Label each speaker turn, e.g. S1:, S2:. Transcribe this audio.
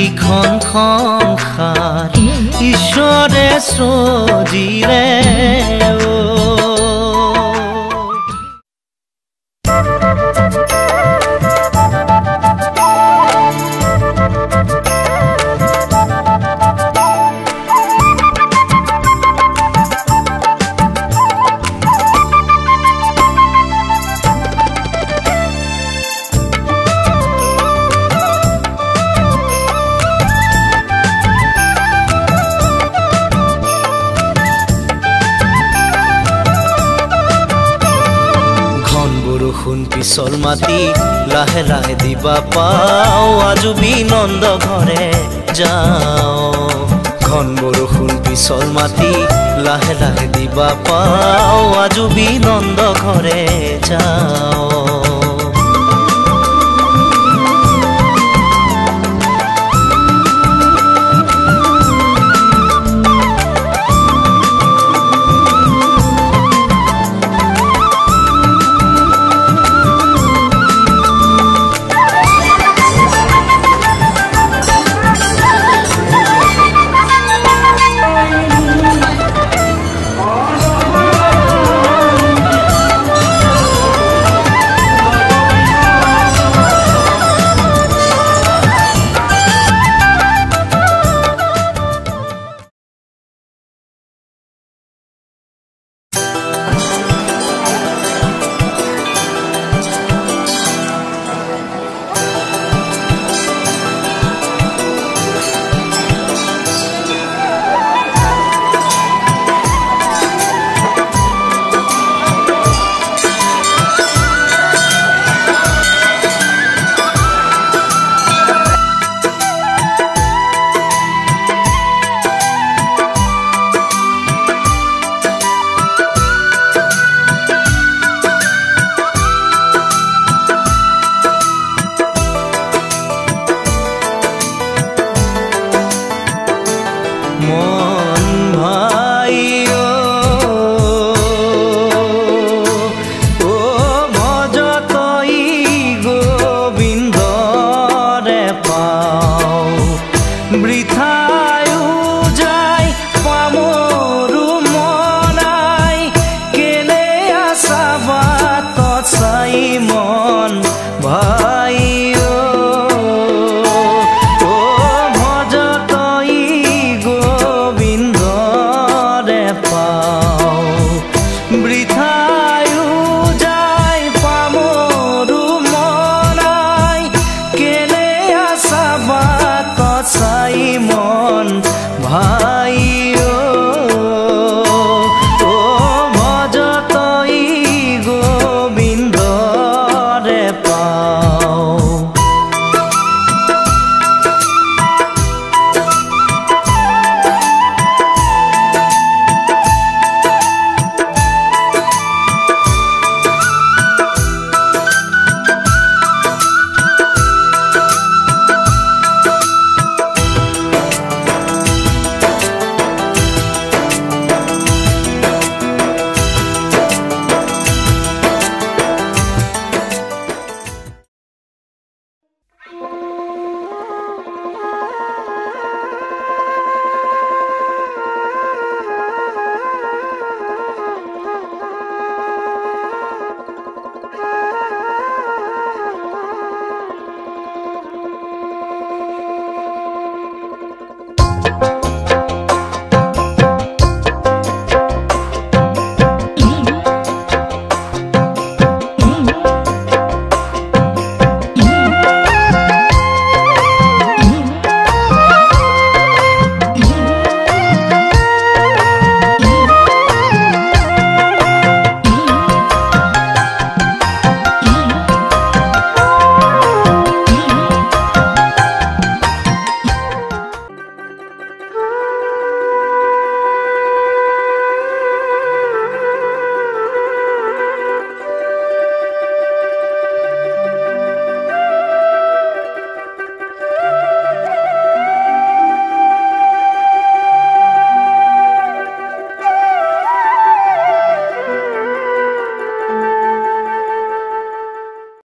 S1: এইখন সংসাৰ ঈশ্বৰে চজিলে অ' পিছল মাতি লাহে লাহে দিবা পাও। আজুবি নন্দ ঘৰে যাওঁ। ঘন বৰষুণ পিছল মাটি, লাহে লাহে দিবা পাও। আজুবি নন্দ ঘৰে যাওঁ।